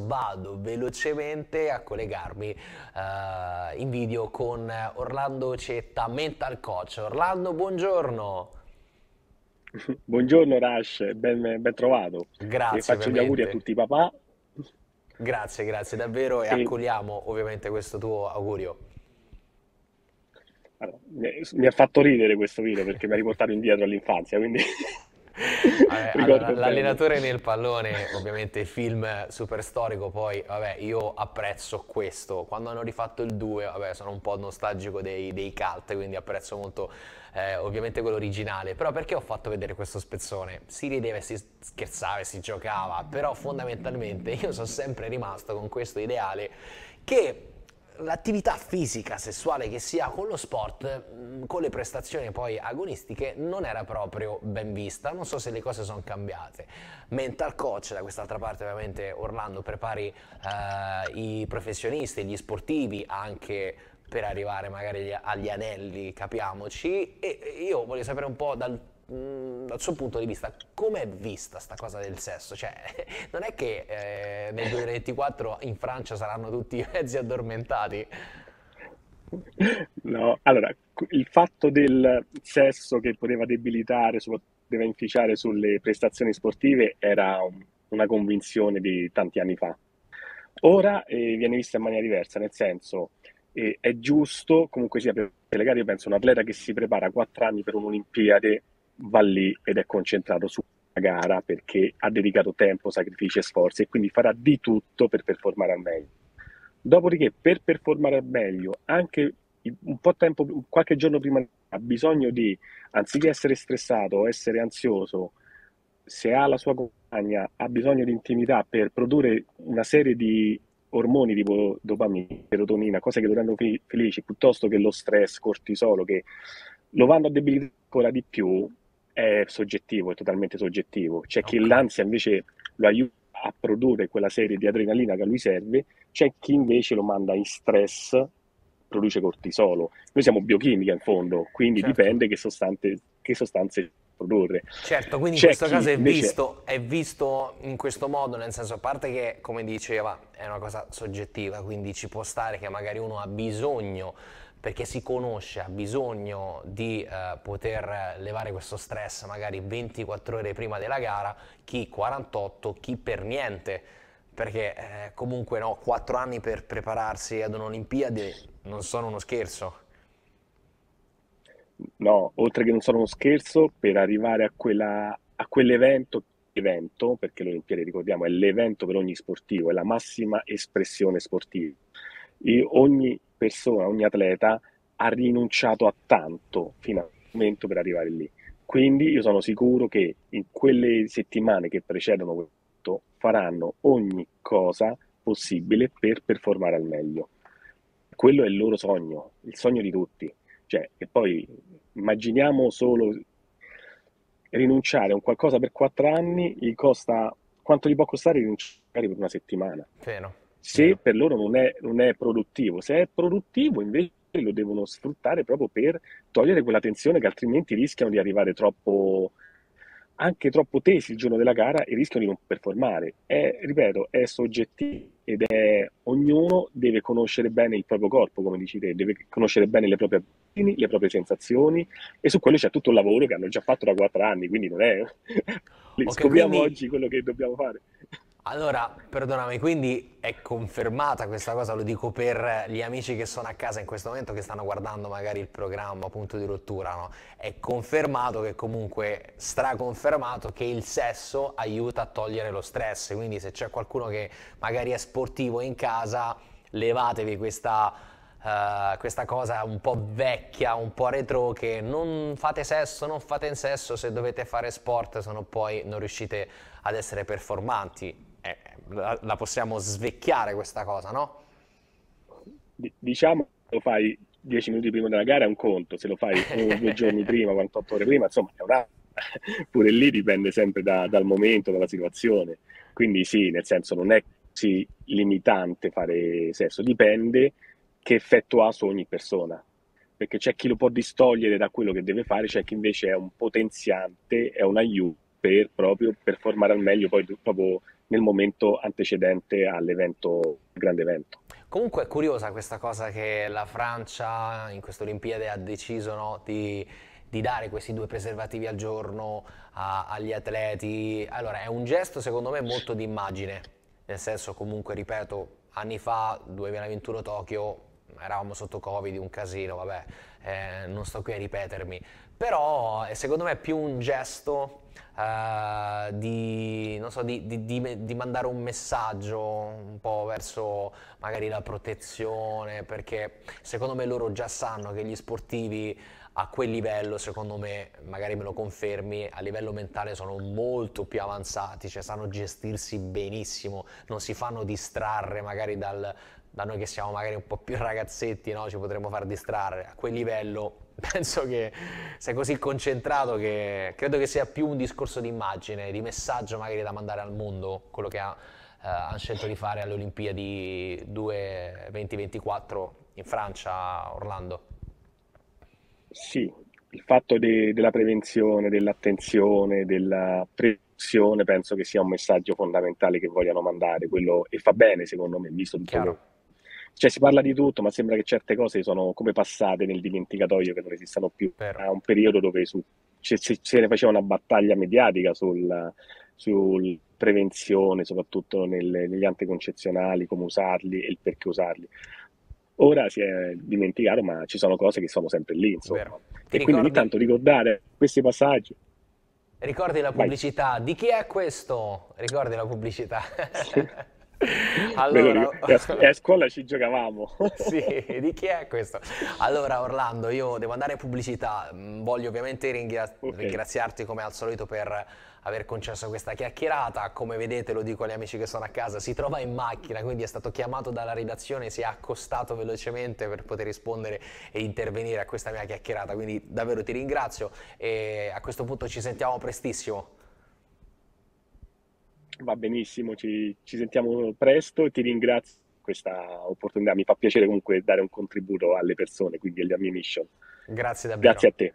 vado velocemente a collegarmi uh, in video con Orlando Cetta, mental coach. Orlando, buongiorno. Buongiorno Rash, ben, ben trovato. Grazie. E faccio gli auguri a tutti i papà. Grazie, grazie davvero e, e accogliamo ovviamente questo tuo augurio. Allora, mi ha fatto ridere questo video perché mi ha riportato indietro all'infanzia, quindi allora, l'allenatore nel pallone, ovviamente film super storico, poi vabbè, io apprezzo questo. Quando hanno rifatto il 2, vabbè, sono un po' nostalgico dei, dei cult, quindi apprezzo molto eh, ovviamente quello originale. Però perché ho fatto vedere questo spezzone? Si rideva, si scherzava e si giocava, però fondamentalmente io sono sempre rimasto con questo ideale che l'attività fisica sessuale che si ha con lo sport, mm, con le prestazioni poi agonistiche, non era proprio ben vista. Non so se le cose sono cambiate. Mental coach, da quest'altra parte ovviamente Orlando prepari eh, i professionisti, gli sportivi anche per arrivare magari agli anelli, capiamoci. E io voglio sapere un po' dal Mm, dal suo punto di vista, come è vista sta cosa del sesso? Cioè, non è che eh, nel 2024 in Francia saranno tutti mezzi addormentati? No, allora, il fatto del sesso che poteva debilitare, poteva inficiare sulle prestazioni sportive era una convinzione di tanti anni fa. Ora eh, viene vista in maniera diversa, nel senso eh, è giusto, comunque sia per le gare, io penso un atleta che si prepara quattro anni per un'Olimpiade va lì ed è concentrato su una gara perché ha dedicato tempo, sacrifici e sforzi e quindi farà di tutto per performare al meglio. Dopodiché, per performare al meglio, anche un po' tempo, qualche giorno prima, ha bisogno di, anziché essere stressato o essere ansioso, se ha la sua compagna, ha bisogno di intimità per produrre una serie di ormoni tipo dopamina, serotonina, cose che lo rendono felici, piuttosto che lo stress, cortisolo, che lo vanno a debilitare ancora di più, è soggettivo, è totalmente soggettivo. C'è okay. chi l'ansia invece lo aiuta a produrre quella serie di adrenalina che a lui serve, c'è chi invece lo manda in stress, produce cortisolo. Noi siamo biochimica in fondo, quindi certo. dipende che sostanze, che sostanze produrre. Certo, quindi in questo caso è, invece... visto, è visto in questo modo, nel senso, a parte che, come diceva, è una cosa soggettiva, quindi ci può stare che magari uno ha bisogno perché si conosce, ha bisogno di eh, poter levare questo stress magari 24 ore prima della gara, chi 48, chi per niente, perché eh, comunque no, 4 anni per prepararsi ad un'Olimpiade non sono uno scherzo. No, oltre che non sono uno scherzo, per arrivare a, quella, a quell'evento, evento, perché l'Olimpiade ricordiamo è l'evento per ogni sportivo, è la massima espressione sportiva. E ogni persona, ogni atleta ha rinunciato a tanto fino al momento per arrivare lì. Quindi io sono sicuro che in quelle settimane che precedono questo faranno ogni cosa possibile per performare al meglio. Quello è il loro sogno, il sogno di tutti. Cioè, e poi immaginiamo solo rinunciare a un qualcosa per quattro anni, gli costa quanto gli può costare rinunciare per una settimana. Vero se per loro non è, non è produttivo. Se è produttivo, invece lo devono sfruttare proprio per togliere quella tensione che altrimenti rischiano di arrivare troppo, anche troppo tesi il giorno della gara e rischiano di non performare. È, ripeto, è soggettivo ed è ognuno deve conoscere bene il proprio corpo, come dici te, deve conoscere bene le proprie abitudini, le proprie sensazioni e su quello c'è tutto un lavoro che hanno già fatto da quattro anni, quindi non è... Okay, Scopriamo quindi... oggi quello che dobbiamo fare. Allora, perdonami, quindi è confermata questa cosa, lo dico per gli amici che sono a casa in questo momento che stanno guardando magari il programma Punto di Rottura, no? È confermato che comunque, straconfermato, che il sesso aiuta a togliere lo stress, quindi se c'è qualcuno che magari è sportivo in casa, levatevi questa, uh, questa cosa un po' vecchia, un po' retro, che non fate sesso, non fate in sesso se dovete fare sport, se no poi non riuscite ad essere performanti la, la, possiamo svecchiare questa cosa, no? Diciamo lo fai dieci minuti prima della gara è un conto, se lo fai due giorni prima, 48 ore prima, insomma è una... pure lì dipende sempre da, dal momento, dalla situazione. Quindi sì, nel senso non è così limitante fare sesso, dipende che effetto ha su ogni persona. Perché c'è chi lo può distogliere da quello che deve fare, c'è chi invece è un potenziante, è un aiuto per proprio performare al meglio poi proprio nel momento antecedente all'evento, grande evento. Comunque è curiosa questa cosa che la Francia in queste Olimpiadi ha deciso no, di, di, dare questi due preservativi al giorno a, agli atleti. Allora è un gesto secondo me molto di immagine, nel senso comunque ripeto, anni fa, 2021 Tokyo, eravamo sotto Covid, un casino, vabbè, eh, non sto qui a ripetermi, però secondo me è più un gesto uh, di, so, di, di, di, mandare un messaggio un po' verso magari la protezione, perché secondo me loro già sanno che gli sportivi a quel livello, secondo me, magari me lo confermi, a livello mentale sono molto più avanzati, cioè sanno gestirsi benissimo, non si fanno distrarre magari dal, da noi che siamo magari un po' più ragazzetti, no? ci potremmo far distrarre. A quel livello penso che sei così concentrato che credo che sia più un discorso di immagine, di messaggio magari da mandare al mondo, quello che ha, eh, hanno scelto di fare alle Olimpiadi 2 2024 in Francia, Orlando. Sì, il fatto de- della prevenzione, dell'attenzione, della prevenzione penso che sia un messaggio fondamentale che vogliano mandare, quello, e fa bene secondo me, visto tutto Chiaro. Cioè si parla di tutto, ma sembra che certe cose sono come passate nel dimenticatoio, che non esistano più. Era un periodo dove su, se, se ne faceva una battaglia mediatica sul, sul prevenzione, soprattutto nelle, negli anticoncezionali, come usarli e il perché usarli. Ora si è dimenticato, ma ci sono cose che sono sempre lì, insomma. E ricordi... quindi ogni tanto ricordare questi passaggi. Ricordi la pubblicità? Vai. Di chi è questo? Ricordi la pubblicità? Sì. Allora... E a scuola ci giocavamo. sì, di chi è questo? Allora Orlando, io devo andare in pubblicità, mm, voglio ovviamente ringra- okay. ringraziarti come al solito per aver concesso questa chiacchierata, come vedete lo dico agli amici che sono a casa, si trova in macchina, quindi è stato chiamato dalla redazione, si è accostato velocemente per poter rispondere e intervenire a questa mia chiacchierata, quindi davvero ti ringrazio e a questo punto ci sentiamo prestissimo. Va benissimo, ci, ci sentiamo presto e ti ringrazio per questa opportunità. Mi fa piacere comunque dare un contributo alle persone, quindi agli miei mission. Grazie davvero. Grazie a te.